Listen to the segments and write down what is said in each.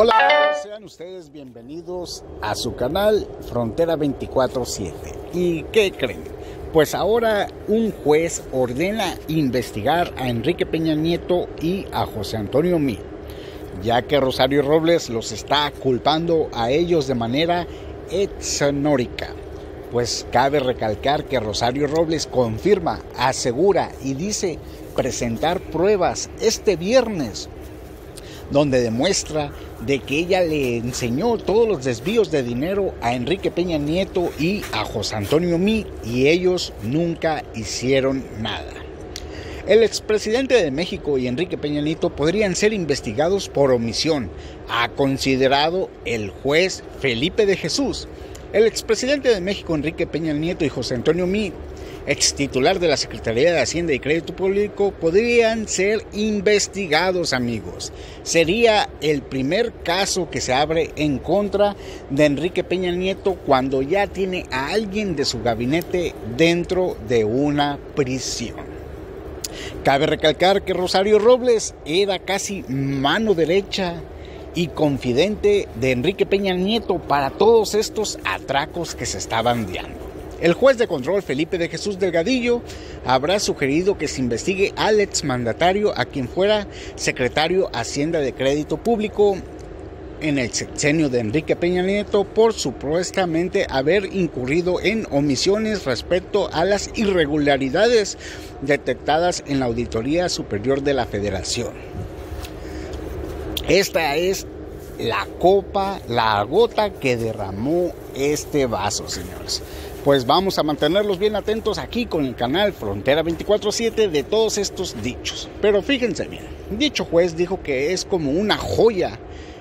Hola, sean ustedes bienvenidos a su canal Frontera 24-7. ¿Y qué creen? Pues ahora un juez ordena investigar a Enrique Peña Nieto y a José Antonio Mí, ya que Rosario Robles los está culpando a ellos de manera exonórica. Pues cabe recalcar que Rosario Robles confirma, asegura y dice presentar pruebas este viernes donde demuestra de que ella le enseñó todos los desvíos de dinero a Enrique Peña Nieto y a José Antonio Mí y ellos nunca hicieron nada. El expresidente de México y Enrique Peña Nieto podrían ser investigados por omisión, ha considerado el juez Felipe de Jesús. El expresidente de México Enrique Peña Nieto y José Antonio Mí ex titular de la Secretaría de Hacienda y Crédito Público, podrían ser investigados, amigos. Sería el primer caso que se abre en contra de Enrique Peña Nieto cuando ya tiene a alguien de su gabinete dentro de una prisión. Cabe recalcar que Rosario Robles era casi mano derecha y confidente de Enrique Peña Nieto para todos estos atracos que se estaban dando. El juez de control Felipe de Jesús Delgadillo habrá sugerido que se investigue al exmandatario a quien fuera secretario Hacienda de Crédito Público en el sexenio de Enrique Peña Nieto por supuestamente haber incurrido en omisiones respecto a las irregularidades detectadas en la Auditoría Superior de la Federación. Esta es la copa, la gota que derramó este vaso, señores pues vamos a mantenerlos bien atentos aquí con el canal Frontera 24/7 de todos estos dichos. Pero fíjense bien, dicho juez dijo que es como una joya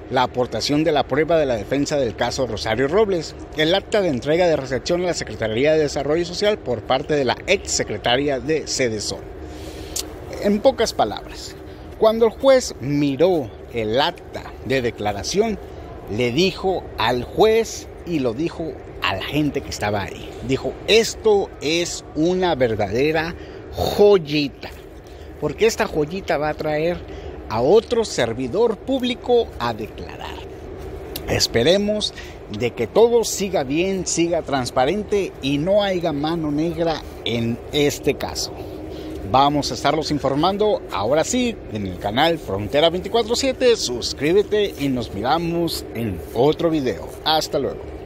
la aportación de la prueba de la defensa del caso Rosario Robles, el acta de entrega de recepción a la Secretaría de Desarrollo Social por parte de la ex secretaria de CEDESOL. En pocas palabras, cuando el juez miró el acta de declaración, le dijo al juez y lo dijo a la gente que estaba ahí. Dijo, esto es una verdadera joyita, porque esta joyita va a traer a otro servidor público a declarar. Esperemos de que todo siga bien, siga transparente y no haya mano negra en este caso. Vamos a estarlos informando ahora sí en el canal Frontera 24/7. Suscríbete y nos miramos en otro video. Hasta luego.